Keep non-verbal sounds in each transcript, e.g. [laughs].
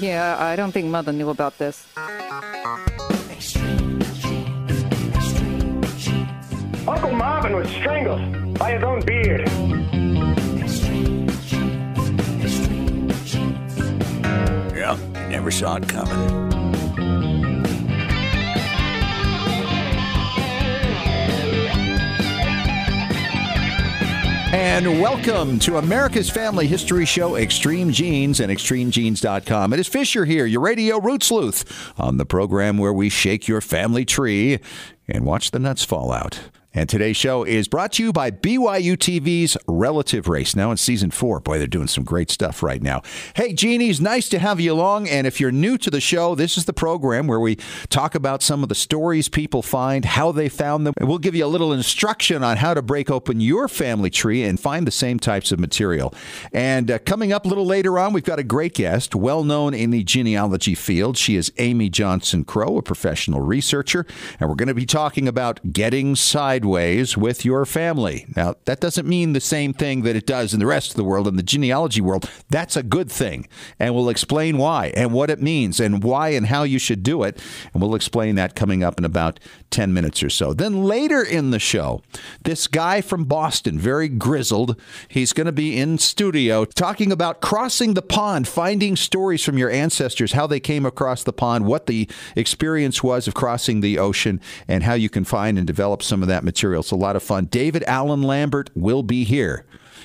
Yeah, I don't think Mother knew about this. Uncle Marvin was strangled by his own beard. Yeah, never saw it coming. And welcome to America's Family History Show, Extreme Genes and ExtremeGenes.com. It is Fisher here, your radio root sleuth, on the program where we shake your family tree and watch the nuts fall out. And today's show is brought to you by BYU TV's Relative Race. Now in season four. Boy, they're doing some great stuff right now. Hey, Genies, nice to have you along. And if you're new to the show, this is the program where we talk about some of the stories people find, how they found them. And we'll give you a little instruction on how to break open your family tree and find the same types of material. And uh, coming up a little later on, we've got a great guest, well known in the genealogy field. She is Amy Johnson Crow, a professional researcher. And we're going to be talking about getting sideways with your family. Now, that doesn't mean the same thing that it does in the rest of the world, in the genealogy world. That's a good thing. And we'll explain why and what it means and why and how you should do it. And we'll explain that coming up in about 10 minutes or so. Then later in the show, this guy from Boston, very grizzled, he's going to be in studio talking about crossing the pond, finding stories from your ancestors, how they came across the pond, what the experience was of crossing the ocean, and how you can find and develop some of that material. It's a lot of fun. David Allen Lambert will be here.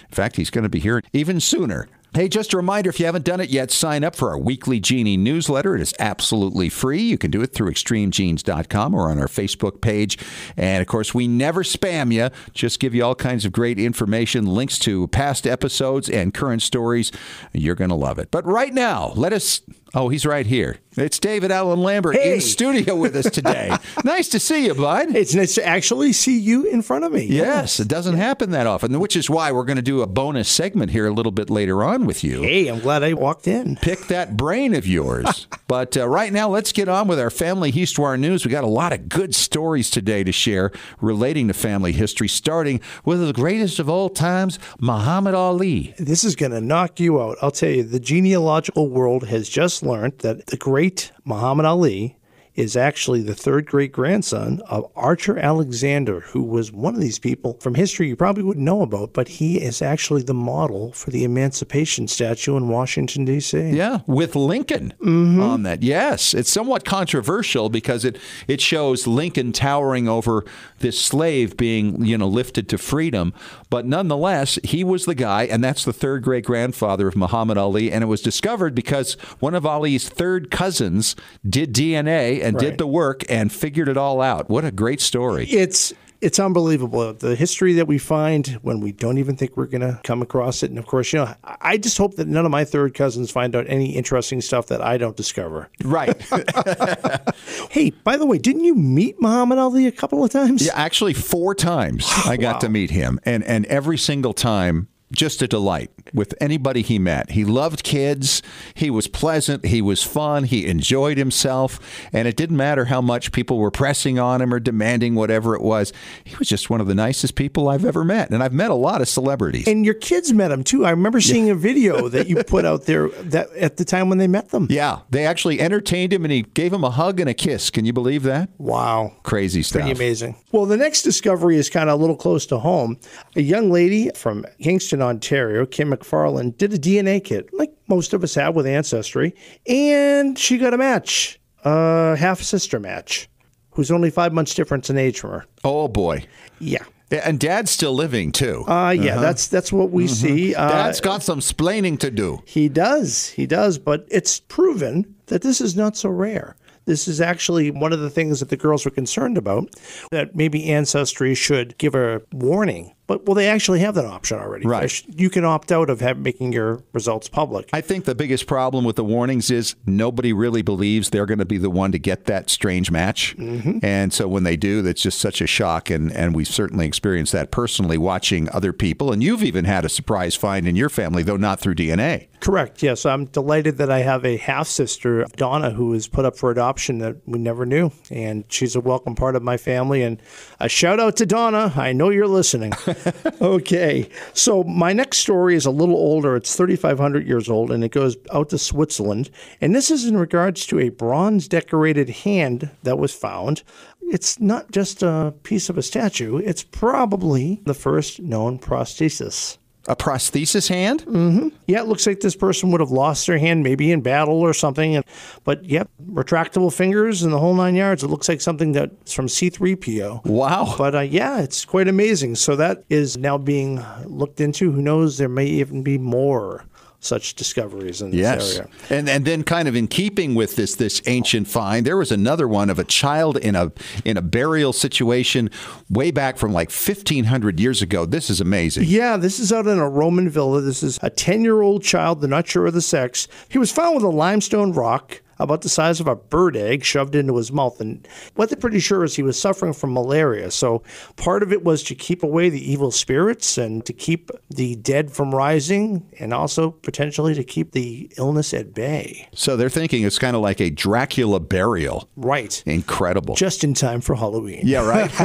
In fact, he's going to be here even sooner. Hey, just a reminder if you haven't done it yet, sign up for our weekly Genie newsletter. It is absolutely free. You can do it through extremegenes.com or on our Facebook page. And of course, we never spam you, just give you all kinds of great information, links to past episodes and current stories. You're going to love it. But right now, let us. Oh, he's right here. It's David Allen Lambert Hey. in studio with us today. [laughs] nice to see you, bud. It's nice to actually see you in front of me. Yes, it doesn't happen that often, which is why we're going to do a bonus segment here a little bit later on with you. Hey, I'm glad I walked in. Pick that brain of yours. [laughs] but uh, right now, let's get on with our family histoire news. We got a lot of good stories today to share relating to family history, starting with the greatest of all times, Muhammad Ali. This is going to knock you out. I'll tell you, the genealogical world has just learned that the great Muhammad Ali is actually the third great grandson of Archer Alexander, who was one of these people from history you probably wouldn't know about, but he is actually the model for the Emancipation statue in Washington, D.C. Yeah, with Lincoln mm-hmm. on that. Yes, it's somewhat controversial because it it shows Lincoln towering over this slave being you know lifted to freedom, but nonetheless he was the guy, and that's the third great grandfather of Muhammad Ali, and it was discovered because one of Ali's third cousins did DNA and did the work and figured it all out. What a great story! It's it's unbelievable the history that we find when we don't even think we're going to come across it. And of course, you know, I- I just hope that none of my third cousins find out any interesting stuff that I don't discover. Right. [laughs] [laughs] Hey, by the way, didn't you meet Muhammad Ali a couple of times? Yeah, actually, four times I got to meet him, and and every single time. Just a delight with anybody he met. He loved kids. He was pleasant. He was fun. He enjoyed himself. And it didn't matter how much people were pressing on him or demanding whatever it was. He was just one of the nicest people I've ever met. And I've met a lot of celebrities. And your kids met him too. I remember seeing a video [laughs] that you put out there that at the time when they met them. yeah, they actually entertained him and he gave him a hug and a kiss. Can you believe that? Wow. Crazy stuff. Pretty amazing. Well, the next discovery is kind of a little close to home. A young lady from Kingston, Ontario, Kim McFarland, did a DNA kit, like most of us have with Ancestry, and she got a match, a half sister match, who's only five months difference in age from her. Oh, boy. Yeah. And dad's still living, too. Uh, yeah, that's that's what we see. Uh, Dad's got some splaining to do. He does. He does. But it's proven that this is not so rare. This is actually one of the things that the girls were concerned about that maybe Ancestry should give a warning. But well, they actually have that option already. Right. You can opt out of have, making your results public. I think the biggest problem with the warnings is nobody really believes they're going to be the one to get that strange match. Mm-hmm. And so when they do, that's just such a shock. And, and we've certainly experienced that personally watching other people. And you've even had a surprise find in your family, though not through DNA. Correct. Yes, I'm delighted that I have a half sister, Donna, who was put up for adoption that we never knew, and she's a welcome part of my family. And a shout out to Donna. I know you're listening. [laughs] okay, so my next story is a little older. It's 3,500 years old, and it goes out to Switzerland. And this is in regards to a bronze decorated hand that was found. It's not just a piece of a statue; it's probably the first known prosthesis. A prosthesis hand? Yeah, it looks like this person would have lost their hand maybe in battle or something. And, but yep, retractable fingers and the whole nine yards. It looks like something that's from C3PO. Wow. But uh, yeah, it's quite amazing. So that is now being looked into. Who knows? There may even be more such discoveries in this Yes, area. and and then kind of in keeping with this this ancient find, there was another one of a child in a in a burial situation way back from like fifteen hundred years ago. This is amazing. Yeah, this is out in a Roman villa. This is a 10 year old child. They're not sure of the sex. He was found with a limestone rock about the size of a bird egg shoved into his mouth. And what they're pretty sure is he was suffering from malaria. So part of it was to keep away the evil spirits and to keep the dead from rising and also potentially to keep the illness at bay. So they're thinking it's kind of like a Dracula burial. Right. Incredible. Just in time for Halloween. yeah, right. [laughs]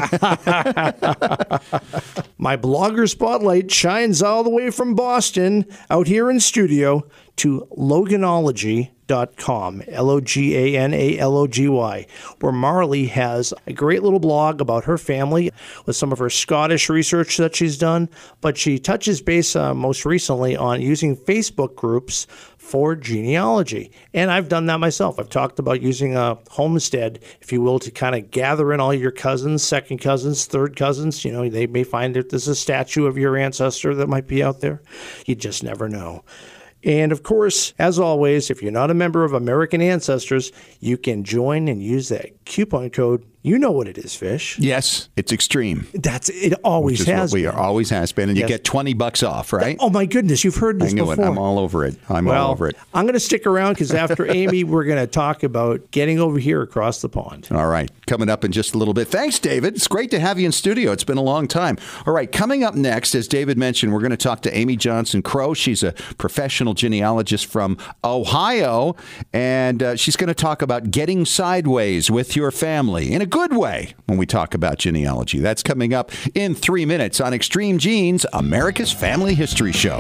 [laughs] My blogger spotlight shines all the way from Boston out here in studio to loganalogy.com, L O G A N A L O G Y, where Marlee has a great little blog about her family with some of her Scottish research that she's done. But she touches base uh, most recently on using Facebook groups for genealogy. And I've done that myself. I've talked about using a homestead, if you will, to kind of gather in all your cousins, second cousins, third cousins. You know, they may find that there's a statue of your ancestor that might be out there. You just never know. And of course, as always, if you're not a member of American Ancestors, you can join and use that coupon code. You know what it is, Fish. yes, it's extreme. That's it. Always has. what we been. are always has been, and you Yes. get twenty bucks off, right? Oh my goodness, you've heard this I knew before. it. I'm all over it. I'm well, all over it. I'm going to stick around because after [laughs] Amy, we're going to talk about getting over here across the pond. All right, coming up in just a little bit. Thanks, David. It's great to have you in studio. It's been a long time. All right, coming up next, as David mentioned, we're going to talk to Amy Johnson Crow. She's a professional genealogist from Ohio, and uh, she's going to talk about getting sideways with your family in a good way when we talk about genealogy. That's coming up in three minutes on Extreme Genes, America's Family History Show.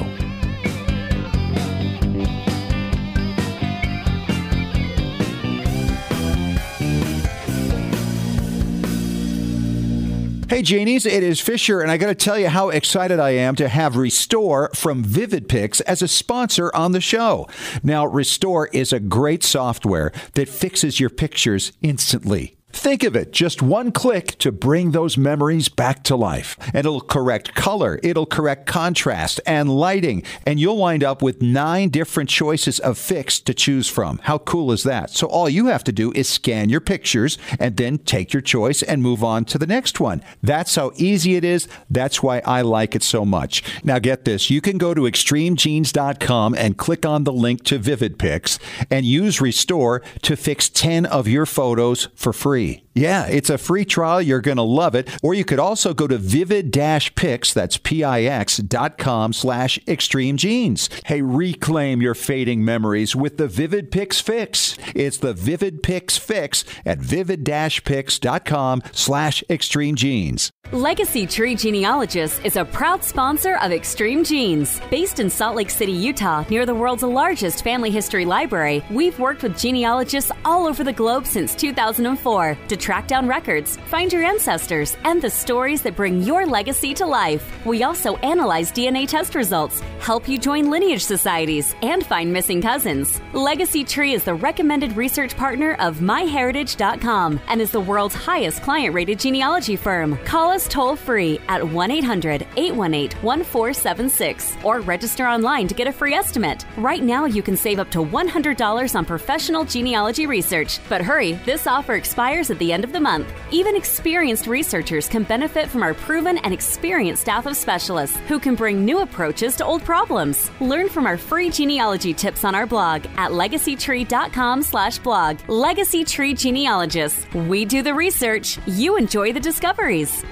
Hey, Genies, it is Fisher, and I got to tell you how excited I am to have Restore from Vivid Pix as a sponsor on the show. Now, Restore is a great software that fixes your pictures instantly. Think of it, just one click to bring those memories back to life. And it'll correct color, it'll correct contrast and lighting, and you'll wind up with nine different choices of fix to choose from. How cool is that? So all you have to do is scan your pictures and then take your choice and move on to the next one. That's how easy it is. That's why I like it so much. Now get this, you can go to extremegenes.com and click on the link to Vivid Pix and use Restore to fix 10 of your photos for free free. Yeah, it's a free trial. You're going to love it. Or you could also go to vivid-pix, that's P-I-X dot com slash extreme genes. Hey, reclaim your fading memories with the Vivid Pix Fix. It's the Vivid Pix Fix at vivid-pix.com slash extreme genes. Legacy Tree Genealogist is a proud sponsor of Extreme Genes. Based in Salt Lake City, Utah, near the world's largest family history library, we've worked with genealogists all over the globe since 2004 to track down records, find your ancestors, and the stories that bring your legacy to life. We also analyze DNA test results, help you join lineage societies, and find missing cousins. Legacy Tree is the recommended research partner of MyHeritage.com and is the world's highest client rated genealogy firm. Call us toll free at 1 800 818 1476 or register online to get a free estimate. Right now, you can save up to $100 on professional genealogy research. But hurry, this offer expires at the end of the month. Even experienced researchers can benefit from our proven and experienced staff of specialists who can bring new approaches to old problems. Learn from our free genealogy tips on our blog at legacytree.com slash blog. Legacy Tree Genealogists. We do the research, you enjoy the discoveries.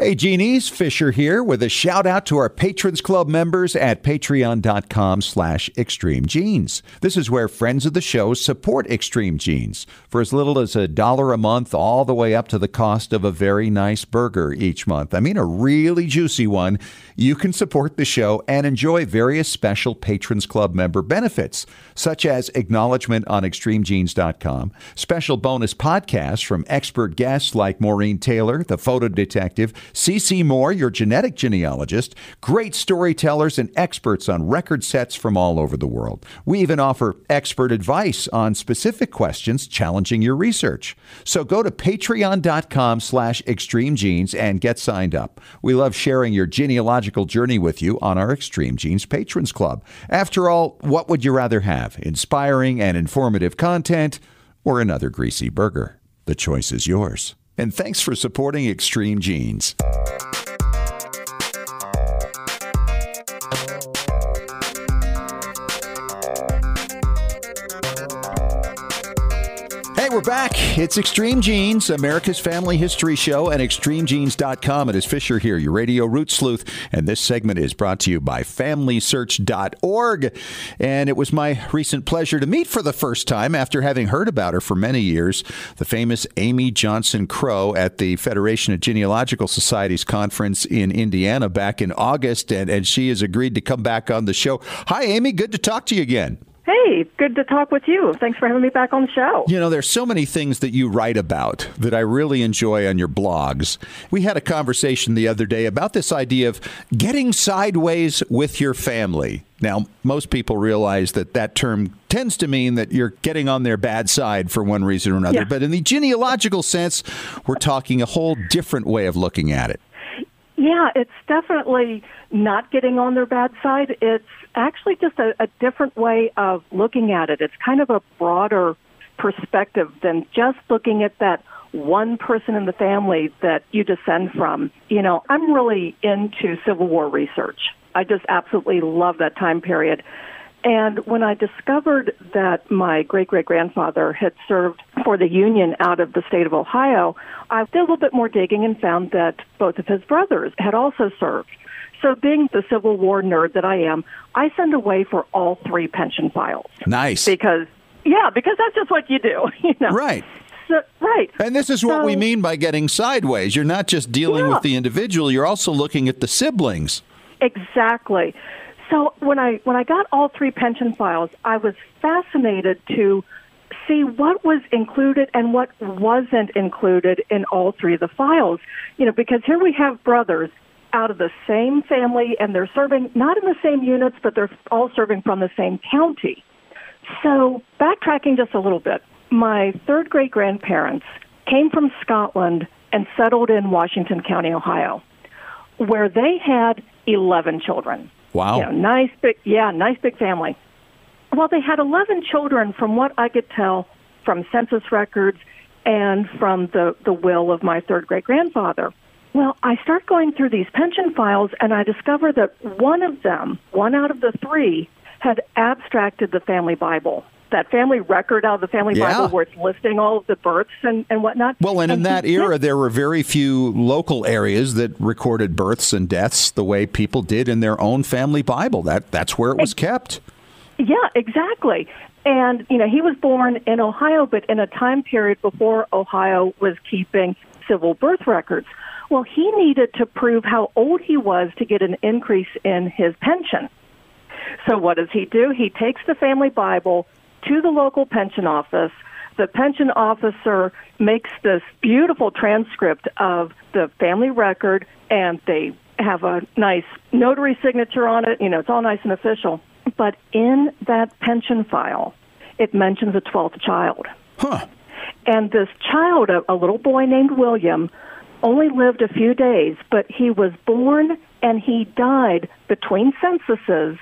Hey, Genies, Fisher here with a shout out to our Patrons Club members at patreon.com slash extreme genes. This is where friends of the show support Extreme Genes for as little as a dollar a month all the way up to the cost of a very nice burger each month. I mean, a really juicy one. You can support the show and enjoy various special Patrons Club member benefits, such as acknowledgement on extremegenes.com, special bonus podcasts from expert guests like Maureen Taylor, the photo detective, CeCe Moore, your genetic genealogist, great storytellers and experts on record sets from all over the world. We even offer expert advice on specific questions challenging your research. So go to patreon.com slash extreme genes and get signed up. We love sharing your genealogical journey with you on our Extreme Genes Patrons Club. After all, what would you rather have? Inspiring and informative content or another greasy burger? The choice is yours. And thanks for supporting Extreme Genes. Back. It's Extreme Genes, America's Family History Show, and ExtremeGenes.com. It is Fisher here, your radio root sleuth, and this segment is brought to you by FamilySearch.org. And it was my recent pleasure to meet for the first time, after having heard about her for many years, the famous Amy Johnson Crow at the Federation of Genealogical Societies conference in Indiana back in August, and, and she has agreed to come back on the show. Hi, Amy. Good to talk to you again. Hey, good to talk with you. Thanks for having me back on the show. You know, there's so many things that you write about that I really enjoy on your blogs. We had a conversation the other day about this idea of getting sideways with your family. Now, most people realize that that term tends to mean that you're getting on their bad side for one reason or another. Yeah. But in the genealogical sense, we're talking a whole different way of looking at it. Yeah, it's definitely not getting on their bad side. It's actually just a, a different way of looking at it. It's kind of a broader perspective than just looking at that one person in the family that you descend from. You know, I'm really into Civil War research. I just absolutely love that time period. And when I discovered that my great great grandfather had served for the Union out of the state of Ohio, I did a little bit more digging and found that both of his brothers had also served. So, being the Civil War nerd that I am, I send away for all three pension files Nice. because, yeah, because that's just what you do, [laughs] you know. Right. So, right. And this is what we mean by getting sideways. You're not just dealing Yeah. with the individual, you're also looking at the siblings. Exactly. So when I when I got all three pension files, I was fascinated to see what was included and what wasn't included in all three of the files. You know, because here we have brothers out of the same family and they're serving not in the same units, but they're all serving from the same county. So, backtracking just a little bit, my third great grandparents came from Scotland and settled in Washington County, Ohio, where they had 11 children. Wow. You know, nice big, yeah, nice big family. Well, they had 11 children from what I could tell from census records and from the, the will of my third great grandfather. Well, I start going through these pension files and I discover that one of them, one out of the three, had abstracted the family Bible. That family record out of the family Yeah. Bible where it's listing all of the births and, and whatnot. Well, and in that era, there were very few local areas that recorded births and deaths the way people did in their own family Bible. That that's where it was kept. Yeah, exactly. And, you know, he was born in Ohio, but in a time period before Ohio was keeping civil birth records. Well, he needed to prove how old he was to get an increase in his pension. So what does he do? He takes the family Bible to the local pension office. The pension officer makes this beautiful transcript of the family record, and they have a nice notary signature on it. You know, it's all nice and official. But in that pension file, it mentions a 12th child. Huh. And this child, a, a little boy named William, only lived a few days, but he was born and he died between censuses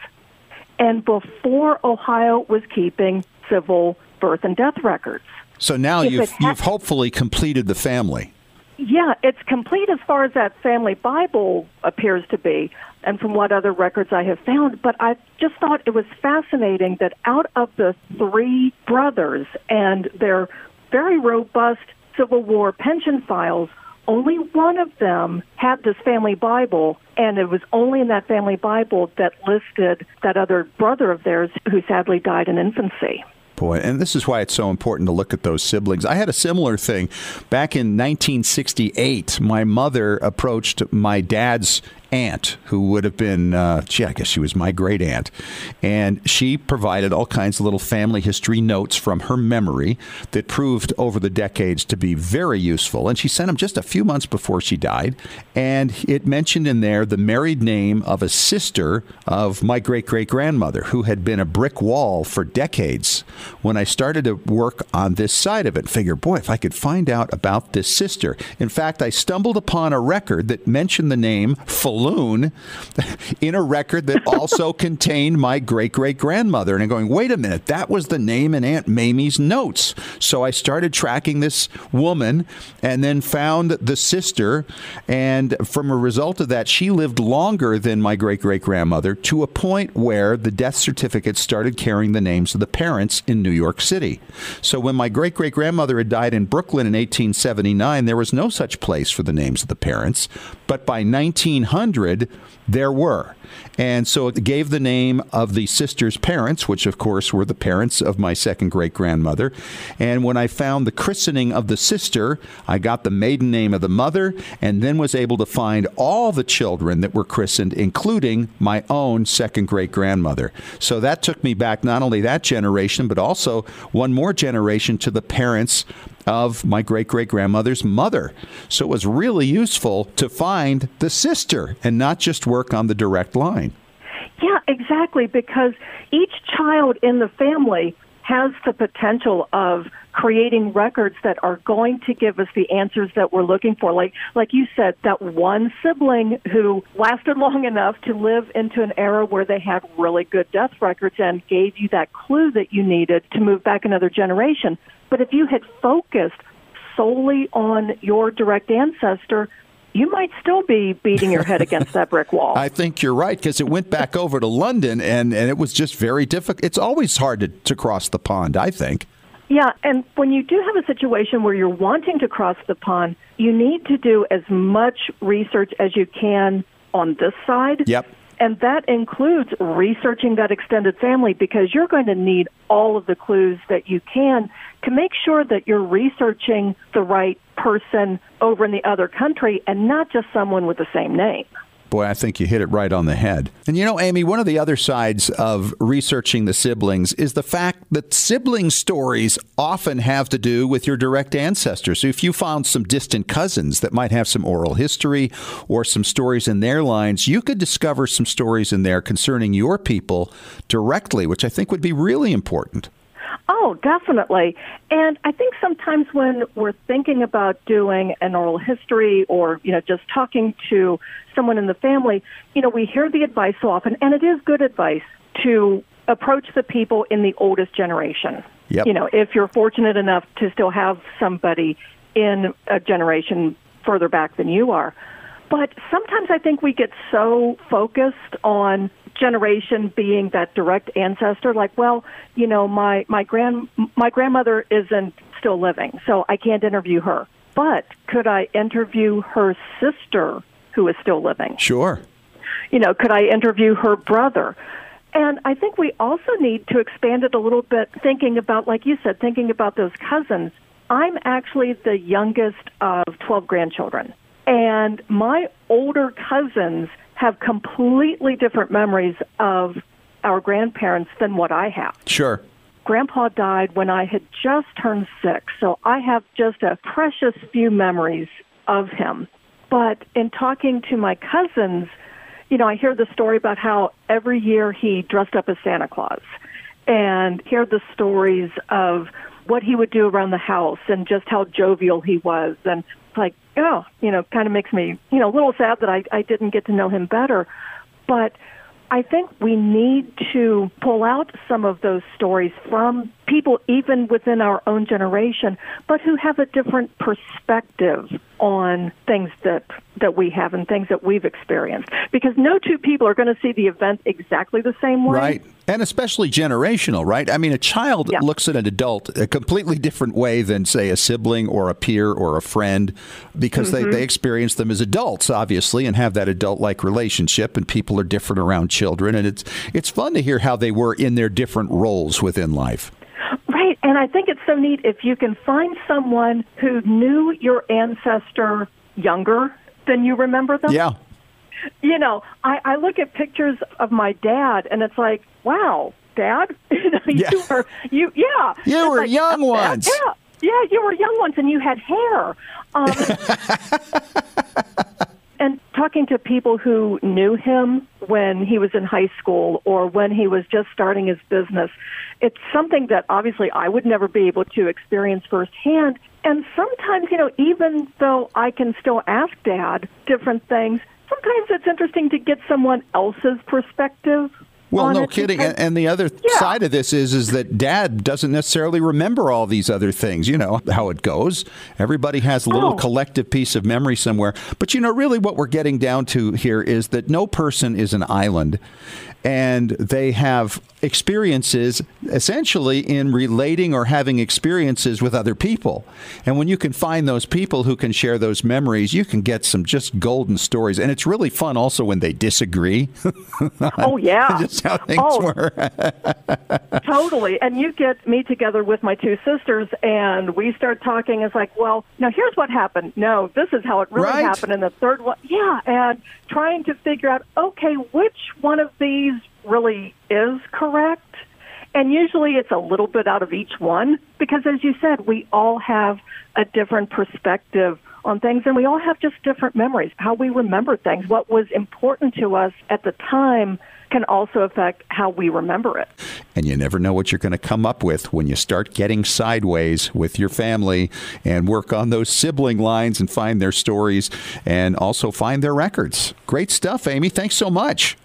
and before Ohio was keeping civil birth and death records. So now If you've ha- you've hopefully completed the family. Yeah, it's complete as far as that family Bible appears to be, and from what other records I have found. But I just thought it was fascinating that out of the three brothers and their very robust Civil War pension files, only one of them had this family Bible, and it was only in that family Bible that listed that other brother of theirs who sadly died in infancy. Boy, and this is why it's so important to look at those siblings. I had a similar thing back in 1968. My mother approached my dad's aunt, who would have been, uh, gee, I guess she was my great aunt. And she provided all kinds of little family history notes from her memory that proved over the decades to be very useful. And she sent them just a few months before she died. And it mentioned in there the married name of a sister of my great great grandmother, who had been a brick wall for decades. When I started to work on this side of it, figure, boy, if I could find out about this sister. In fact, I stumbled upon a record that mentioned the name Falloon in a record that [laughs] also contained my great great grandmother. And I'm going, wait a minute, that was the name in Aunt Mamie's notes. So I started tracking this woman and then found the sister. And from a result of that, she lived longer than my great great grandmother to a point where the death certificate started carrying the names of the parents in New York City. So when my great great grandmother had died in Brooklyn in 1879, there was no such place for the names of the parents. But by 1900, there were. And so it gave the name of the sister's parents, which of course were the parents of my second great grandmother. And when I found the christening of the sister, I got the maiden name of the mother and then was able to find all the children that were christened, including my own second great grandmother. So that took me back not only that generation, but also one more generation to the parents of my great great grandmother's mother. So it was really useful to find the sister and not just work on the direct line. Yeah, exactly, because each child in the family has the potential of creating records that are going to give us the answers that we're looking for. Like like you said, that one sibling who lasted [laughs] long enough to live into an era where they had really good death records and gave you that clue that you needed to move back another generation. But if you had focused solely on your direct ancestor, you might still be beating your head against that brick wall. [laughs] I think you're right because it went back over to London and, and it was just very difficult. It's always hard to, to cross the pond, I think. Yeah, and when you do have a situation where you're wanting to cross the pond, you need to do as much research as you can on this side. Yep. And that includes researching that extended family because you're going to need all of the clues that you can to make sure that you're researching the right person over in the other country and not just someone with the same name. Boy, I think you hit it right on the head. And you know, Amy, one of the other sides of researching the siblings is the fact that sibling stories often have to do with your direct ancestors. So if you found some distant cousins that might have some oral history or some stories in their lines, you could discover some stories in there concerning your people directly, which I think would be really important. Oh, definitely. And I think sometimes when we're thinking about doing an oral history or, you know, just talking to someone in the family, you know, we hear the advice so often, and it is good advice to approach the people in the oldest generation. Yep. You know, if you're fortunate enough to still have somebody in a generation further back than you are. But sometimes I think we get so focused on generation being that direct ancestor like well you know my my grand my grandmother isn't still living so i can't interview her. But could i interview her sister who is still living? Sure. you know could i interview her brother? And i think we also need to expand it a little bit thinking about like you said thinking about those cousins. I'm actually the youngest of 12 grandchildren and my older cousins have completely different memories of our grandparents than what I have. Sure. Grandpa died when I had just turned six, so I have just a precious few memories of him. But in talking to my cousins, you know, I hear the story about how every year he dressed up as Santa Claus and hear the stories of what he would do around the house and just how jovial he was and like oh you know kind of makes me you know a little sad that I I didn't get to know him better. But I think we need to pull out some of those stories from people even within our own generation, but who have a different perspective on things that that we have and things that we've experienced. Because no two people are going to see the event exactly the same way. Right. And especially generational right? I mean a child Yeah. looks at an adult a completely different way than say a sibling or a peer or a friend because Mm-hmm. they, they experience them as adults obviously and have that adult like relationship and people are different around children. And it's it's fun to hear how they were in their different roles within life Right, and I think it's so neat if you can find someone who knew your ancestor younger than you remember them. yeah You know, I, I look at pictures of my dad, and it's like, wow, dad, [laughs] you know, Yeah. you were you, yeah, You It's were like, young uh, once. yeah, yeah, you were young once, and you had hair. Um, [laughs] and talking to people who knew him when he was in high school or when he was just starting his business, it's something that obviously I would never be able to experience firsthand. And sometimes, you know, even though I can still ask dad different things, sometimes it's interesting to get someone else's perspective. Well, no kidding. And, and the other Yeah. side of this is is that dad doesn't necessarily remember all these other things. You know how it goes. Everybody has a little Oh. collective piece of memory somewhere. But you know, really what we're getting down to here is that no person is an island. And they have experiences essentially in relating or having experiences with other people. And when you can find those people who can share those memories, you can get some just golden stories. And it's really fun also when they disagree. [laughs] oh yeah, just how things oh, were. [laughs] Totally. And you get me together with my two sisters, and we start talking. It's like, well, now here's what happened. No, this is how it really Right. happened. And the third one, yeah, and trying to figure out, okay, which one of these really is correct? And usually it's a little bit out of each one because, as you said, we all have a different perspective on things and we all have just different memories, how we remember things. What was important to us at the time can also affect how we remember it. and you never know what you're going to come up with when you start getting sideways with your family and work on those sibling lines and find their stories and also find their records. Great stuff, Amy. Thanks so much.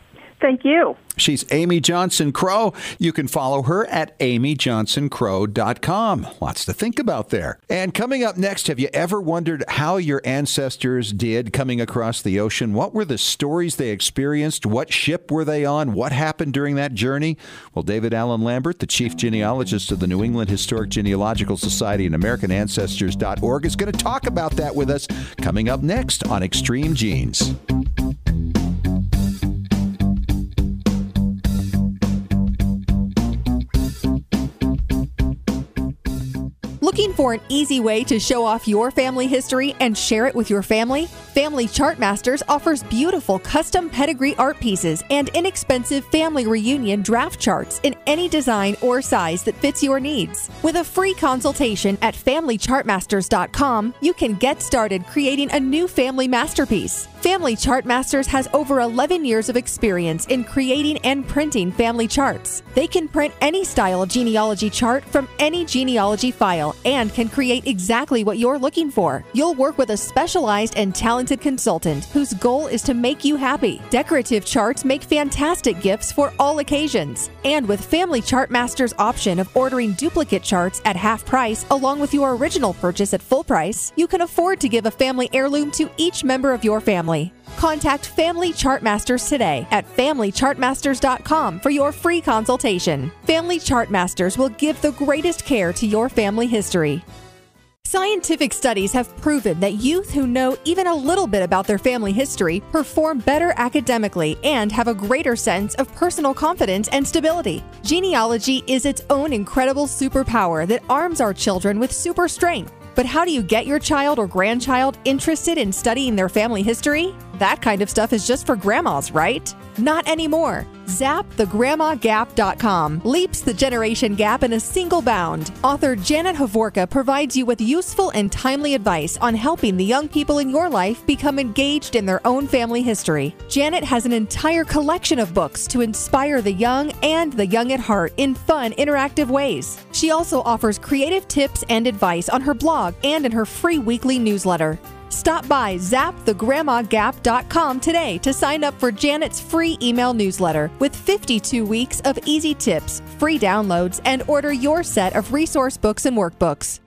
Thank you. She's Amy Johnson Crow. You can follow her at amyjohnsоncrow.com. Lots to think about there. And coming up next, have you ever wondered how your ancestors did coming across the ocean? What were the stories they experienced? What ship were they on? What happened during that journey? Well, David Allen Lambert, the chief genealogist of the New England Historic Genealogical Society and AmericanAncestors.org, is going to talk about that with us coming up next on Extreme Genes. Looking for an easy way to show off your family history and share it with your family? Family Chart Masters offers beautiful custom pedigree art pieces and inexpensive family reunion draft charts in any design or size that fits your needs. With a free consultation at FamilyChartMasters.com, you can get started creating a new family masterpiece. Family Chart Masters has over 11 years of experience in creating and printing family charts. They can print any style genealogy chart from any genealogy file and can create exactly what you're looking for. You'll work with a specialized and talented consultant whose goal is to make you happy. Decorative charts make fantastic gifts for all occasions. And with Family Chart Masters option of ordering duplicate charts at half price along with your original purchase at full price, you can afford to give a family heirloom to each member of your family. Contact Family Chartmasters today at FamilyChartmasters.com for your free consultation. Family Chartmasters will give the greatest care to your family history. Scientific studies have proven that youth who know even a little bit about their family history perform better academically and have a greater sense of personal confidence and stability. Genealogy is its own incredible superpower that arms our children with super strength. But how do you get your child or grandchild interested in studying their family history? That kind of stuff is just for grandmas, right? Not anymore. ZapTheGrandmaGap.com leaps the generation gap in a single bound. Author Janet Hovorka provides you with useful and timely advice on helping the young people in your life become engaged in their own family history. Janet has an entire collection of books to inspire the young and the young at heart in fun, interactive ways. She also offers creative tips and advice on her blog and in her free weekly newsletter. Stop by zapthegrandmagap.com today to sign up for Janet's free email newsletter with 52 weeks of easy tips, free downloads, and order your set of resource books and workbooks.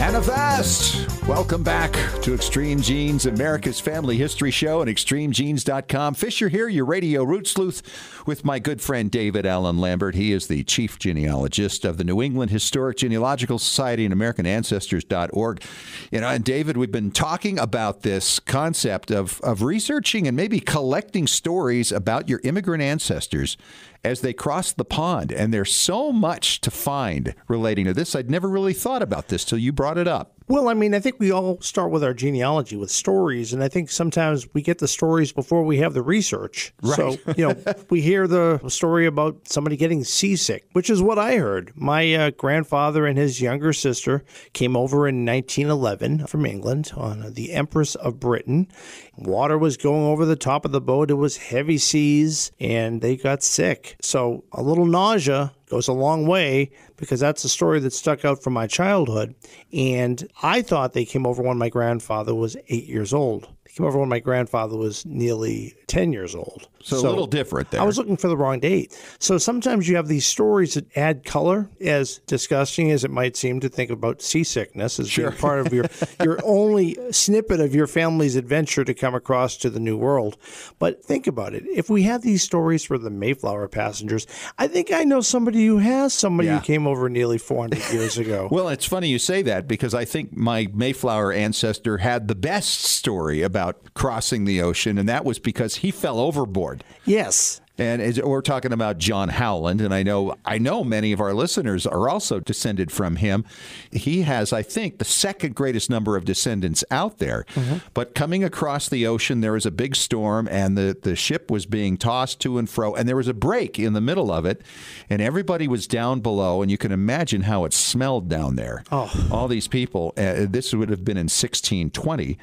And avast! Welcome back to Extreme Genes, America's Family History Show and ExtremeGenes.com. Fisher here, your radio root sleuth, with my good friend David Allen Lambert. He is the chief genealogist of the New England Historic Genealogical Society and AmericanAncestors.org. You know, and David, we've been talking about this concept of, of researching and maybe collecting stories about your immigrant ancestors as they cross the pond. And there's so much to find relating to this. I'd never really thought about this till you brought it up. Well, I mean, I think we all start with our genealogy with stories, and I think sometimes we get the stories before we have the research. Right. So, you know, [laughs] we hear the story about somebody getting seasick, which is what I heard. My uh, grandfather and his younger sister came over in 1911 from England on the Empress of Britain. Water was going over the top of the boat. It was heavy seas, and they got sick. So, a little nausea goes a long way because that's a story that stuck out from my childhood. And I thought they came over when my grandfather was eight years old. Came over when my grandfather was nearly 10 years old. So, a little different there. I was looking for the wrong date. So sometimes you have these stories that add color, as disgusting as it might seem to think about seasickness as being part of your [laughs] your only snippet of your family's adventure to come across to the new world. But think about it. If we have these stories for the Mayflower passengers, I think I know somebody who has somebody Yeah. who came over nearly 400 years ago. [laughs] Well, it's funny you say that because I think my Mayflower ancestor had the best story about crossing the ocean, and that was because he fell overboard. yes. And we're talking about John Howland, and I know I know many of our listeners are also descended from him. He has, I think, the second greatest number of descendants out there. But coming across the ocean, there was a big storm, and the, the ship was being tossed to and fro, and there was a break in the middle of it, and everybody was down below, and you can imagine how it smelled down there. Oh. All these people. Uh, this would have been in 1620,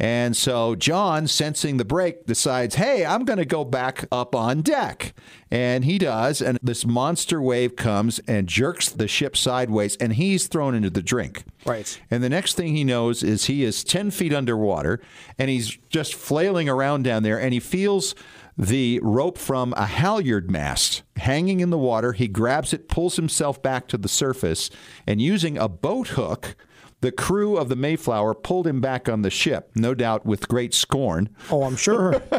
and so John, sensing the break, decides, "Hey, I'm going to go back up on deck." And he does, and this monster wave comes and jerks the ship sideways, and he's thrown into the drink. Right. And the next thing he knows is he is 10 feet underwater, and he's just flailing around down there, and he feels the rope from a halyard mast hanging in the water. He grabs it, pulls himself back to the surface, and using a boat hook, the crew of the Mayflower pulled him back on the ship, no doubt with great scorn. Oh, I'm sure. [laughs]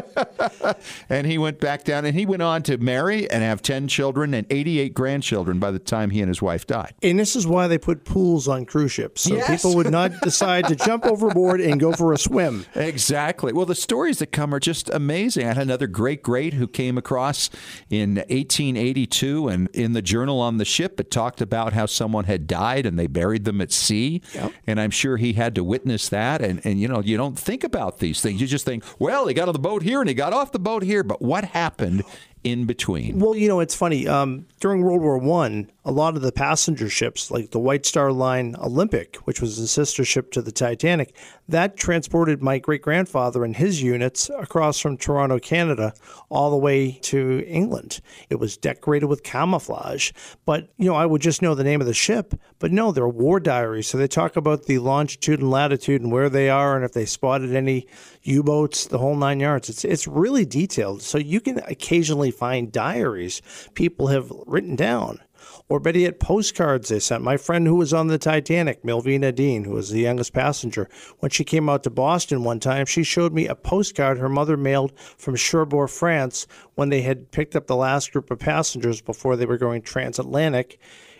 And he went back down and he went on to marry and have 10 children and 88 grandchildren by the time he and his wife died. And this is why they put pools on cruise ships. So Yes. people would not decide to jump overboard and go for a swim. Exactly. Well, the stories that come are just amazing. I had another great great who came across in 1882, and in the journal on the ship, it talked about how someone had died and they buried them at sea. [laughs] And I'm sure he had to witness that. And, and, you know, you don't think about these things. You just think, well, he got on the boat here and he got off the boat here. But what happened in between? Well, you know, it's funny. Um, during World War One, a lot of the passenger ships, like the White Star Line Olympic, which was a sister ship to the Titanic, that transported my great grandfather and his units across from Toronto, Canada, all the way to England. It was decorated with camouflage, but you know, I would just know the name of the ship. But no, they're war diaries, so they talk about the longitude and latitude and where they are, and if they spotted any U-boats, the whole nine yards. It's it's really detailed, so you can occasionally find diaries people have written down. Or better yet, postcards they sent. My friend who was on the Titanic, Millvina Dean, who was the youngest passenger, when she came out to Boston one time, she showed me a postcard her mother mailed from Cherbourg, France, when they had picked up the last group of passengers before they were going transatlantic,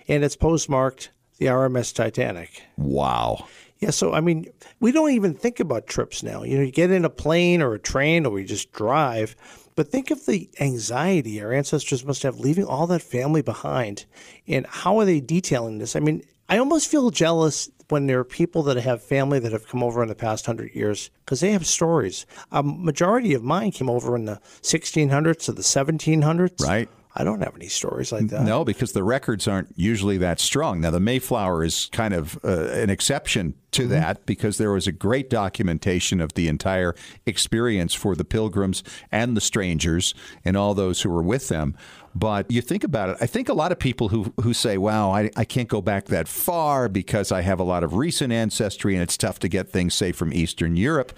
and it's postmarked the RMS Titanic. Wow. Yeah, so I mean, we don't even think about trips now. You know, you get in a plane or a train or we just drive. But think of the anxiety our ancestors must have leaving all that family behind. And how are they detailing this? I mean, I almost feel jealous when there are people that have family that have come over in the past hundred years because they have stories. A majority of mine came over in the 1600s to the 1700s. Right. I don't have any stories like that. No, because the records aren't usually that strong. Now, the Mayflower is kind of uh, an exception to Mm-hmm. that because there was a great documentation of the entire experience for the pilgrims and the strangers and all those who were with them. But you think about it, I think a lot of people who, who say, wow, I, I can't go back that far because I have a lot of recent ancestry and it's tough to get things, say, from Eastern Europe.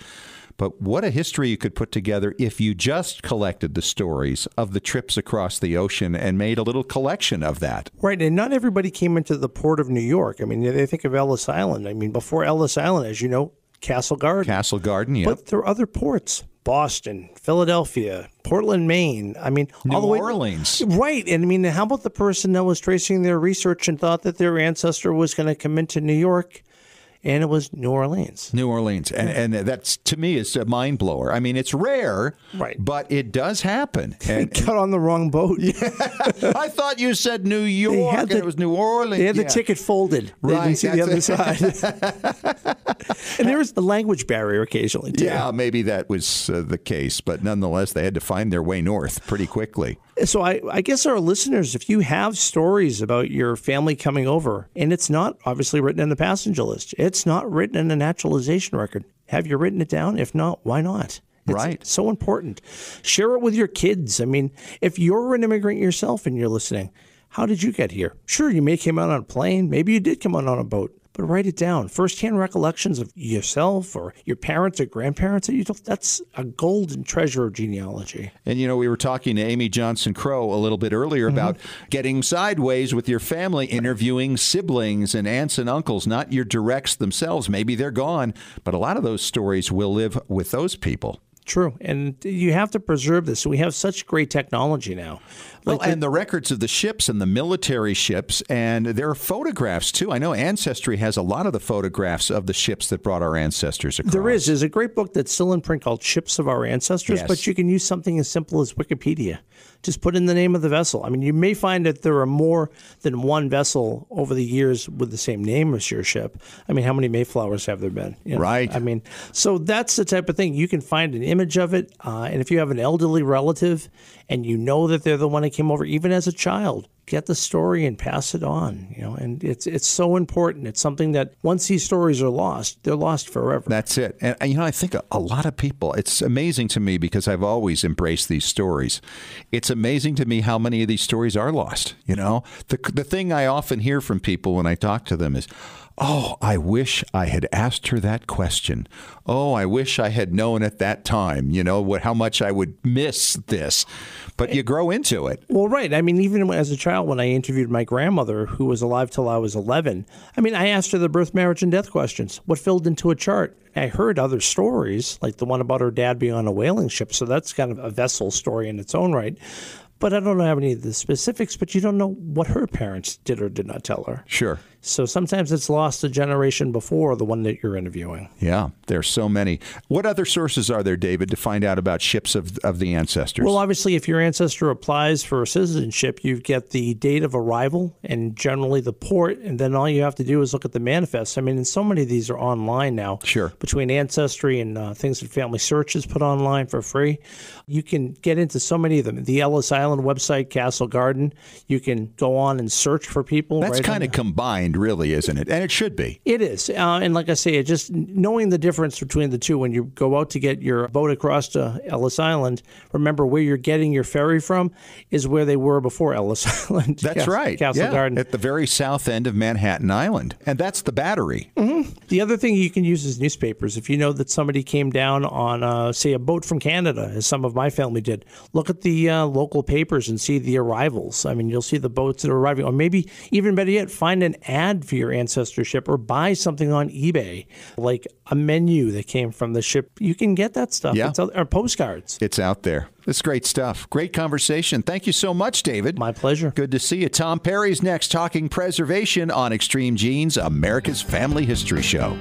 But what a history you could put together if you just collected the stories of the trips across the ocean and made a little collection of that. Right, and not everybody came into the port of New York. I mean, they think of Ellis Island. I mean, before Ellis Island, as you know, Castle Garden. Castle Garden, yeah. But there are other ports. Boston, Philadelphia, Portland, Maine. I mean, New all the way, Orleans. Right. And I mean, how about the person that was tracing their research and thought that their ancestor was going to come into New York and it was New Orleans? New Orleans, and and that's to me is a mind blower. I mean, it's rare, Right. But it does happen. [laughs] And, Got on the wrong boat. [laughs] I thought you said New York, the- it was New Orleans. They had the ticket folded. They Right, didn't see the other side. [laughs] and there was the language barrier occasionally, too. Yeah, maybe that was uh, the case, but nonetheless, they had to find their way north pretty quickly. So I, I guess our listeners, if you have stories about your family coming over, and it's not obviously written in the passenger list, it's not written in the naturalization record. Have you written it down? If not, why not? It's Right. So important. Share it with your kids. I mean, if you're an immigrant yourself and you're listening, how did you get here? Sure, you may came out on a plane. Maybe you did come out on a boat. But write it down. Firsthand recollections of yourself or your parents or grandparents. That you don't, that's a golden treasure of genealogy. And you know, we were talking to Amy Johnson Crow a little bit earlier Mm-hmm. about getting sideways with your family, interviewing siblings and aunts and uncles, not your directs themselves. Maybe they're gone, but a lot of those stories will live with those people. True, and you have to preserve this. We have such great technology now. Well, and the records of the ships and the military ships, and there are photographs too. I know Ancestry has a lot of the photographs of the ships that brought our ancestors across. There is. There's a great book that's still in print called Ships of Our Ancestors, Yes. but you can use something as simple as Wikipedia. Just put in the name of the vessel. I mean, you may find that there are more than one vessel over the years with the same name as your ship. I mean, how many Mayflowers have there been? You know, Right. I mean, so that's the type of thing. You can find an image of it, uh, and if you have an elderly relative and you know that they're the one that came over, even as a child, get the story and pass it on. You know, and it's it's so important. It's something that once these stories are lost, they're lost forever. That's it. And, you know, I think a, a lot of people, it's amazing to me because I've always embraced these stories. It's amazing to me how many of these stories are lost. You know, the, the thing I often hear from people when I talk to them is, Oh, I wish I had asked her that question. Oh, I wish I had known at that time, you know, what, how much I would miss this. But you grow into it. Well, right. I mean, even as a child, when I interviewed my grandmother, who was alive till I was 11, I mean, I asked her the birth, marriage, and death questions. What filled into a chart? I heard other stories, like the one about her dad being on a whaling ship. So that's kind of a vessel story in its own right. But I don't have any of the specifics, but you don't know what her parents did or did not tell her. Sure. So sometimes it's lost a generation before the one that you're interviewing. Yeah, there's so many. What other sources are there, David, to find out about ships of, of the ancestors? Well, obviously, if your ancestor applies for a citizenship, you get the date of arrival and generally the port, and then all you have to do is look at the manifest. I mean, and so many of these are online now. Sure. Between Ancestry and uh, things that Family Search has put online for free, you can get into so many of them. The Ellis Island website, Castle Garden, you can go on and search for people. That's right kind of the- really, isn't it? And it should be. it is, uh, and like I say, just knowing the difference between the two. When you go out to get your boat across to Ellis Island, remember where you're getting your ferry from is where they were before Ellis [laughs] Island. That's Cas- right. Castle yeah, Garden. At the very south end of Manhattan Island. And that's the battery. The other thing you can use is newspapers. If you know that somebody came down on, uh, say, a boat from Canada, as some of my family did, look at the uh, local papers and see the arrivals. I mean, you'll see the boats that are arriving, or maybe even better yet, find an ad for your ancestor ship or buy something on eBay, like a menu that came from the ship. You can get that stuff. Yeah. It's out, or postcards. It's out there. It's great stuff. Great conversation. Thank you so much, David. My pleasure. Good to see you. Tom Perry's next, talking preservation on Extreme Genes, America's Family History Show.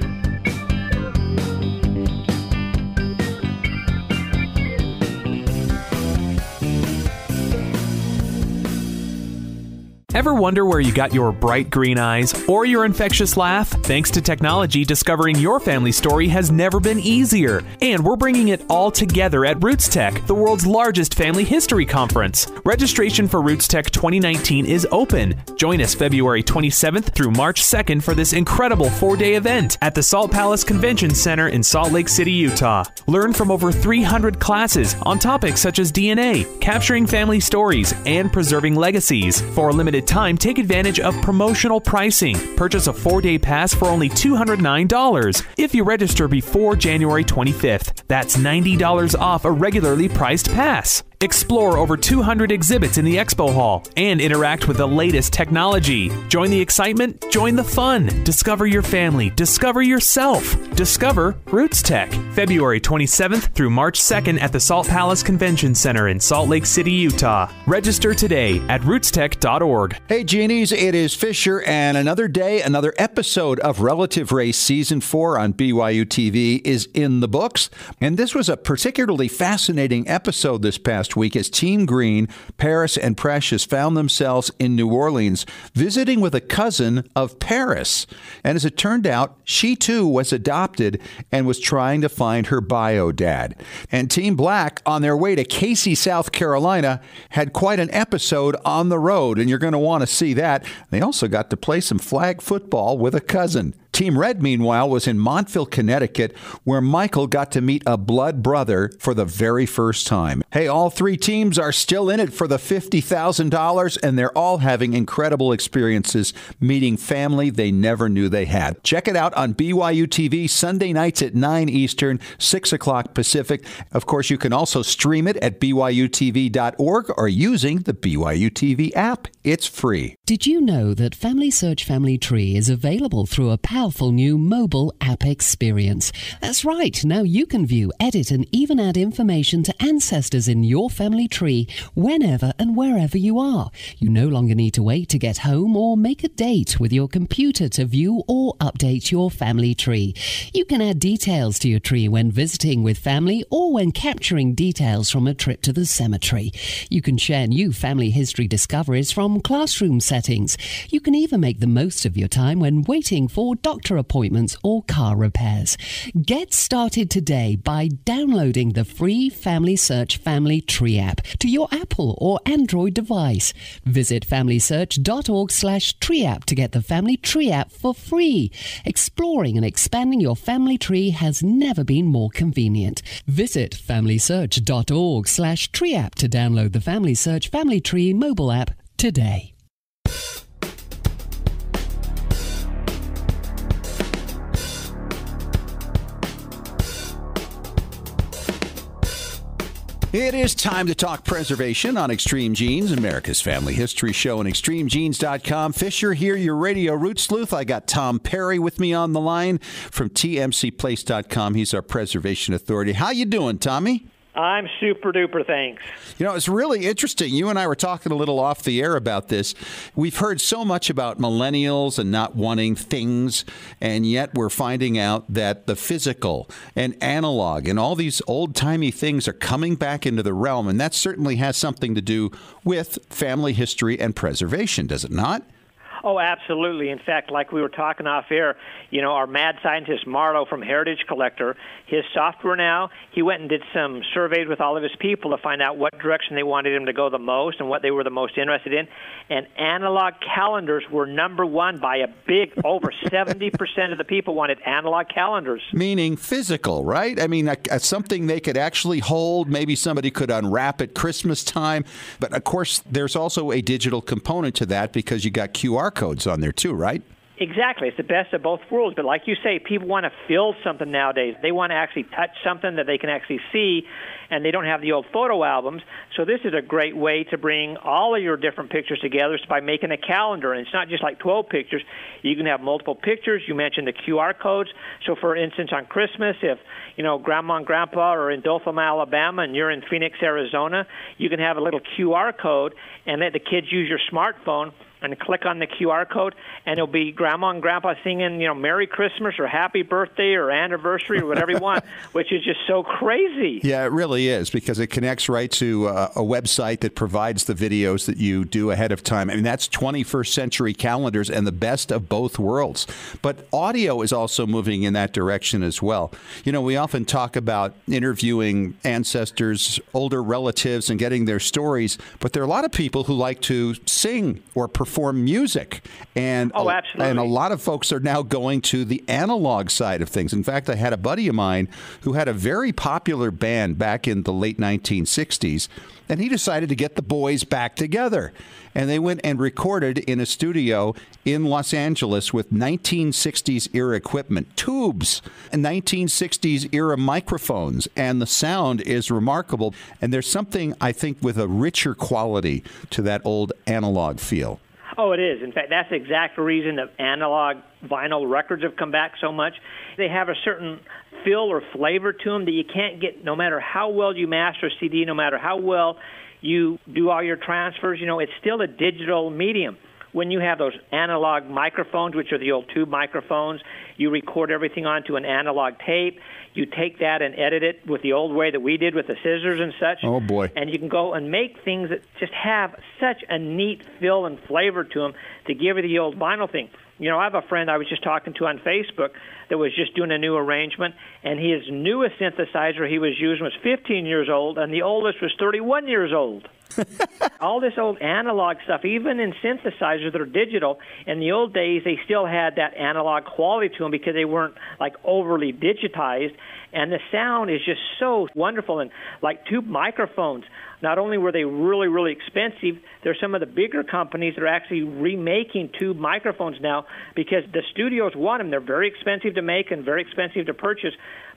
Ever wonder where you got your bright green eyes or your infectious laugh? Thanks to technology, discovering your family story has never been easier. And we're bringing it all together at Roots Tech, the world's largest family history conference. Registration for Roots Tech 2019 is open. Join us February 27th through March 2nd for this incredible four day event at the Salt Palace Convention Center in Salt Lake City, Utah. Learn from over 300 classes on topics such as DNA, capturing family stories, and preserving legacies. For a limited time, take advantage of promotional pricing. Purchase a four day pass for only $209 if you register before January 25th. That's $90 off a regularly priced pass. Explore over 200 exhibits in the expo hall and interact with the latest technology. Join the excitement, join the fun. Discover your family, discover yourself. Discover Roots Tech, February 27th through March 2nd at the Salt Palace Convention Center in Salt Lake City, Utah. Register today at rootstech.org. Hey, Genies, it is Fisher, and another day, another episode of Relative Race Season 4 on BYU TV is in the books. And this was a particularly fascinating episode this past week as Team Green, Paris, and Precious found themselves in New Orleans visiting with a cousin of Paris. And as it turned out, she too was adopted and was trying to find her bio dad. And Team Black, on their way to Cayce, South Carolina, had quite an episode on the road, and you're going to want to see that. They also got to play some flag football with a cousin. Team Red, meanwhile, was in Montville, Connecticut, where Michael got to meet a blood brother for the very first time. Hey, all three teams are still in it for the $50,000, and they're all having incredible experiences meeting family they never knew they had. Check it out on BYU TV Sunday nights at 9 Eastern, 6 o'clock Pacific. Of course, you can also stream it at BYUTV.org or using the BYU TV app. It's free. Did you know that Family Search Family Tree is available through a powerful new mobile app experience? That's right. Now you can view, edit, and even add information to ancestors in your family tree whenever and wherever you are. You no longer need to wait to get home or make a date with your computer to view or update your family tree. You can add details to your tree when visiting with family or when capturing details from a trip to the cemetery. You can share new family history discoveries from classroom settings. You can even make the most of your time when waiting for doctor appointments or car repairs. Get started today by downloading the free Family Search Family Tree app to your Apple or Android device. Visit familysearch.org slash tree app to get the Family Tree app for free. Exploring and expanding your family tree has never been more convenient. Visit familysearch.org slash tree app to download the Family Search Family Tree mobile app today. It is time to talk preservation on Extreme Genes, America's Family History Show, and ExtremeGenes.com. Fisher here, your radio root sleuth. I got Tom Perry with me on the line from TMCPlace.com. He's our preservation authority. How you doing, Tommy? I'm super duper, thanks. You know, it's really interesting. You and I were talking a little off the air about this. We've heard so much about millennials and not wanting things, and yet we're finding out that the physical and analog and all these old timey things are coming back into the realm, and that certainly has something to do with family history and preservation, does it not? Oh, absolutely. In fact, like we were talking off air, you know, our mad scientist Marlo from Heritage Collector, his software now, he went and did some surveys with all of his people to find out what direction they wanted him to go the most and what they were the most interested in. And analog calendars were number one by a big [laughs] over 70% of the people wanted analog calendars. Meaning physical, right? I mean, a, uh, something they could actually hold. Maybe somebody could unwrap at Christmas time. But of course, there's also a digital component to that because you got QR codes on there too, right? Exactly. It's the best of both worlds. But like you say, people want to feel something nowadays. They want to actually touch something that they can actually see, and they don't have the old photo albums. So this is a great way to bring all of your different pictures together by making a calendar. And it's not just like 12 pictures. You can have multiple pictures. You mentioned the QR codes. So for instance, on Christmas, if you know grandma and grandpa are in Dothan, Alabama, and you're in Phoenix, Arizona, you can have a little QR code and let the kids use your smartphone and click on the QR code, and it'll be Grandma and Grandpa singing, you know, Merry Christmas or Happy Birthday or Anniversary or whatever you want, [laughs] which is just so crazy. Yeah, it really is because it connects right to uh, a website that provides the videos that you do ahead of time. I mean, that's 21st century calendars and the best of both worlds. But audio is also moving in that direction as well. You know, we often talk about interviewing ancestors, older relatives, and getting their stories, but there are a lot of people who like to sing or perform music. And Oh, a- absolutely. And a lot of folks are now going to the analog side of things. In fact, I had a buddy of mine who had a very popular band back in the late 1960s, and he decided to get the boys back together. And they went and recorded in a studio in Los Angeles with 1960s era equipment, tubes, and 1960s era microphones, and the sound is remarkable. And there's something, I think, with a richer quality to that old analog feel. Oh, it is. In fact, that's the exact reason that analog vinyl records have come back so much. They have a certain feel or flavor to them that you can't get no matter how well you master a CD, no matter how well you do all your transfers. You know, it's still a digital medium. When you have those analog microphones, which are the old tube microphones, you record everything onto an analog tape. You take that and edit it with the old way that we did with the scissors and such Oh, boy. and you can go and make things that just have such a neat feel and flavor to them to give you the old vinyl thing. You know, I have a friend I was just talking to on Facebook that was just doing a new arrangement, and his newest synthesizer he was using was 15 years old, and the oldest was 31 years old. [laughs] All this old analog stuff, even in synthesizers that are digital, in the old days they still had that analog quality to them because they weren't like overly digitized, and the sound is just so wonderful. And like tube microphones, not only were they really, really expensive, there's some of the bigger companies that are actually remaking tube microphones now because the studios want them. They're very expensive to make and very expensive to purchase,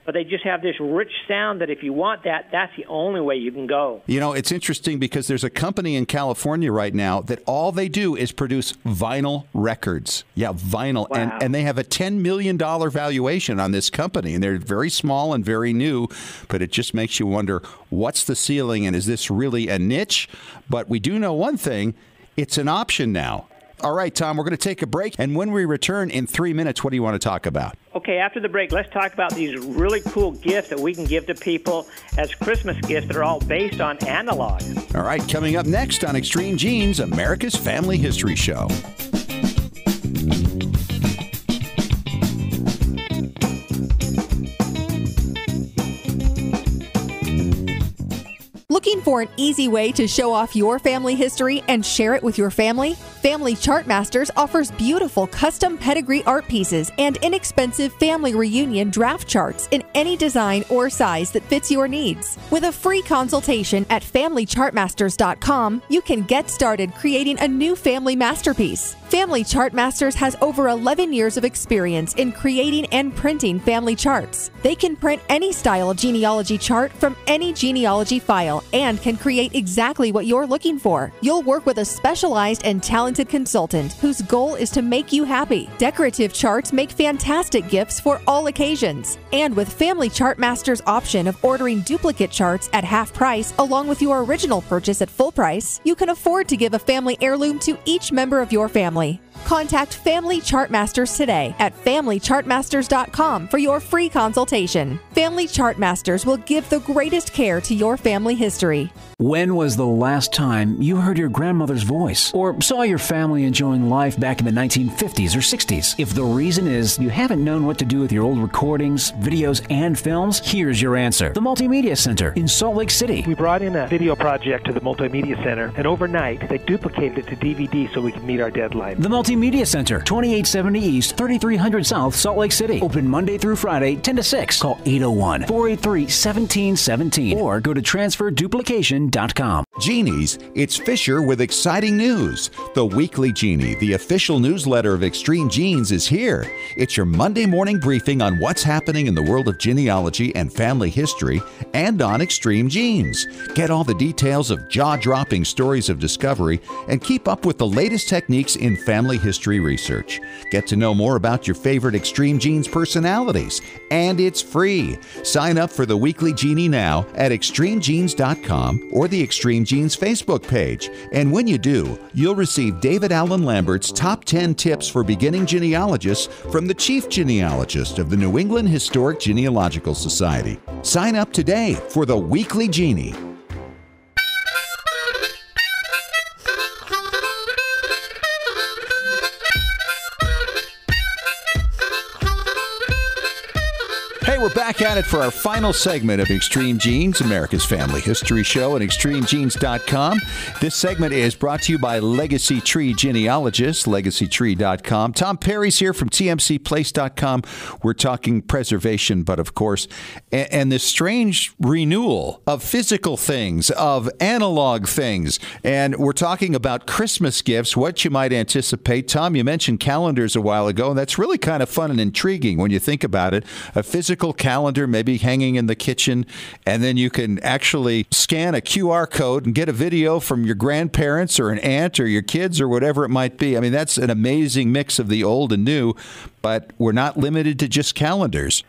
but they just have this rich sound that if you want that, that's the only way you can go. You know, it's interesting because there's a company in California right now that all they do is produce vinyl records. Yeah, vinyl. And, and they have a $10 million valuation on this company. And they're very small and very new, but it just makes you wonder what's the ceiling and is this really a niche? But we do know one thing it's an option now. All right, Tom, we're going to take a break. And when we return in three minutes, what do you want to talk about? Okay, after the break, let's talk about these really cool gifts that we can give to people as Christmas gifts that are all based on analog. All right, coming up next on Extreme Genes, America's Family History Show. Looking for an easy way to show off your family history and share it with your family? Family Chartmasters offers beautiful custom pedigree art pieces and inexpensive family reunion draft charts in any design or size that fits your needs. With a free consultation at FamilyChartmasters.com, you can get started creating a new family masterpiece. Family Chartmasters has over 11 years of experience in creating and printing family charts. They can print any style genealogy chart from any genealogy file and can create exactly what you're looking for. You'll work with a specialized and talented consultant whose goal is to make you happy. Decorative charts make fantastic gifts for all occasions. And with Family Chartmasters option of ordering duplicate charts at half price along with your original purchase at full price, you can afford to give a family heirloom to each member of your family. Contact Family Chartmasters today at FamilyChartmasters.com for your free consultation. Family Chartmasters will give the greatest care to your family history. When was the last time you heard your grandmother's voice or saw your family enjoying life back in the 1950s or 60s? If the reason is you haven't known what to do with your old recordings, videos, and films, here's your answer. The Multimedia Center in Salt Lake City. We brought in a video project to the Multimedia Center, and overnight they duplicated it to DVD so we could meet our deadline. The Multimedia Center, 2870 East, 3300 South, Salt Lake City. Open Monday through Friday, 10 to 6. Call 801 483 1717 or go to transferduplication.com. Genies, it's Fisher with exciting news. The Weekly Genie, the official newsletter of Extreme Genes, is here. It's your Monday morning briefing on what's happening in the world of genealogy and family history and on Extreme Genes. Get all the details of jaw dropping stories of discovery and keep up with the latest techniques in family history research. Get to know more about your favorite Extreme Genes personalities, and it's free. Sign up for the Weekly Genie now at extremegenes.com or the Extreme Genes Facebook page. And when you do, you'll receive David Allen Lambert's top 10 tips for beginning genealogists from the chief genealogist of the New England Historic Genealogical Society. Sign up today for the Weekly Genie. We're back at it for our final segment of Extreme Genes, America's Family History Show at extremegenes.com. This segment is brought to you by Legacy Tree Genealogists, legacytree.com. Tom Perry's here from tmcplace.com. We're talking preservation, but of course, and, and this strange renewal of physical things, of analog things. And we're talking about Christmas gifts, what you might anticipate. Tom, you mentioned calendars a while ago, and that's really kind of fun and intriguing when you think about it. A physical calendar, maybe hanging in the kitchen, and then you can actually scan a QR code and get a video from your grandparents or an aunt or your kids or whatever it might be. I mean, that's an amazing mix of the old and new, but we're not limited to just calendars.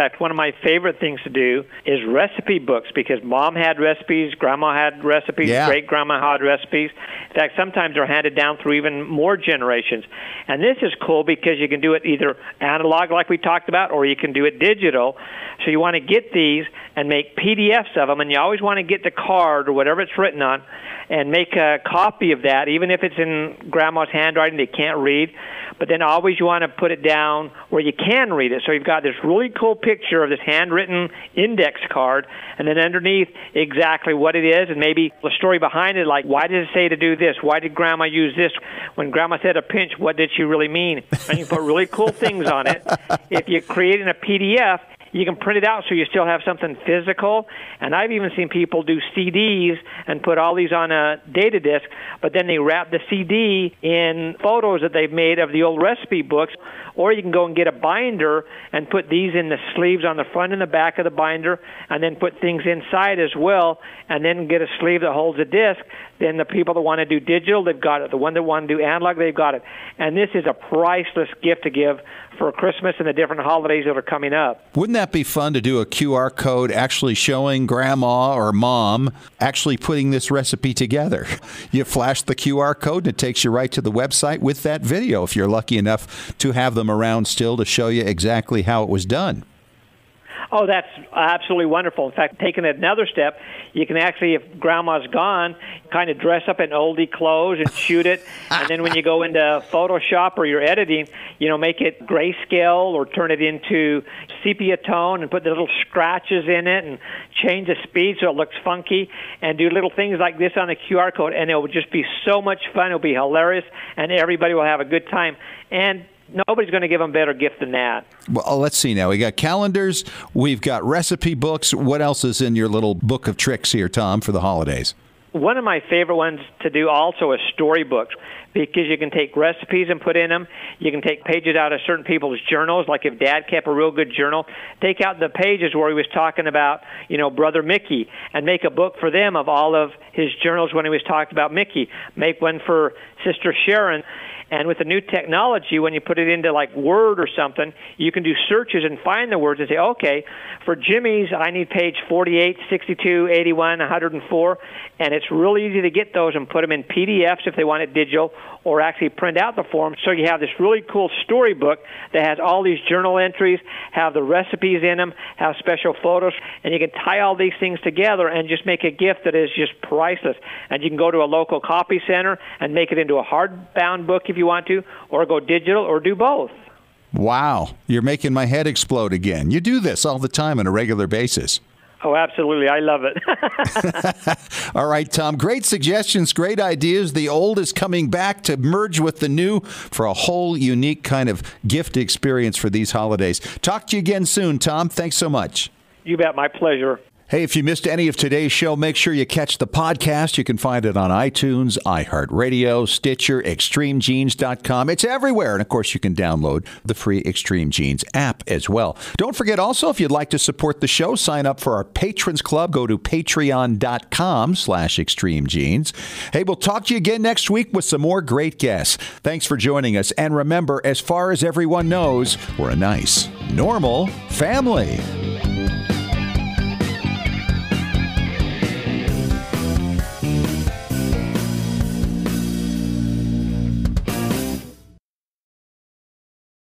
In fact, one of my favorite things to do is recipe books because mom had recipes, grandma had recipes, Yeah. great grandma had recipes. In fact, sometimes they're handed down through even more generations. And this is cool because you can do it either analog, like we talked about, or you can do it digital. So you want to get these and make PDFs of them, and you always want to get the card or whatever it's written on and make a copy of that, even if it's in grandma's handwriting they can't read. But then always you want to put it down where you can read it. So you've got this really cool picture of this handwritten index card, and then underneath exactly what it is, and maybe the story behind it, like why did it say to do this? Why did grandma use this? When grandma said a pinch, what did she really mean? And you put really cool things on it. If you're creating a PDF, you can print it out so you still have something physical. And I've even seen people do CDs and put all these on a data disk, but then they wrap the CD in photos that they've made of the old recipe books. Or you can go and get a binder and put these in the sleeves on the front and the back of the binder, and then put things inside as well, and then get a sleeve that holds a disc. Then the people that want to do digital, they've got it. The one that want to do analog, they've got it. And this is a priceless gift to give for Christmas and the different holidays that are coming up. Wouldn't that be fun to do a QR code actually showing grandma or mom actually putting this recipe together? [laughs] You flash the QR code and it takes you right to the website with that video if you're lucky enough to have them around still to show you exactly how it was done. Oh, that's absolutely wonderful. In fact, taking it another step, you can actually, if grandma's gone, kind of dress up in oldie clothes and shoot it. and then when you go into Photoshop or you're editing, you know, make it grayscale or turn it into sepia tone and put the little scratches in it and change the speed so it looks funky and do little things like this on the QR code. And it will just be so much fun. It'll be hilarious and everybody will have a good time. And nobody's going to give them a better gift than that. Well, let's see now. We got calendars, we've got recipe books. What else is in your little book of tricks here, Tom, for the holidays? One of my favorite ones to do also is storybooks because you can take recipes and put in them. You can take pages out of certain people's journals, like if Dad kept a real good journal, take out the pages where he was talking about, you know, Brother Mickey, and make a book for them of all of his journals when he was talking about Mickey. Make one for Sister Sharon. And with the new technology, when you put it into like Word or something, you can do searches and find the words and say, okay, for Jimmy's, I need page 48, 62, 81, 104. And it's really easy to get those and put them in PDFs if they want it digital or actually print out the form. So you have this really cool storybook that has all these journal entries, have the recipes in them, have special photos, and you can tie all these things together and just make a gift that is just priceless. And you can go to a local copy center and make it into a hardbound book if you want to, or go digital, or do both. Wow, you're making my head explode again. You do this all the time on a regular basis. Oh, absolutely. I love it. [laughs] All right, Tom. Great suggestions, great ideas. The old is coming back to merge with the new for a whole unique kind of gift experience for these holidays. Talk to you again soon, Tom. Thanks so much. you bet. My pleasure. Hey, if you missed any of today's show, make sure you catch the podcast. You can find it on iTunes, iHeartRadio, Stitcher, ExtremeGenes.com. It's everywhere. And of course, you can download the free Extreme Genes app as well. Don't forget also, if you'd like to support the show, sign up for our Patrons Club. Go to patreon.com slash Extreme Genes. Hey, we'll talk to you again next week with some more great guests. Thanks for joining us. And remember, as far as everyone knows, we're a nice, normal family.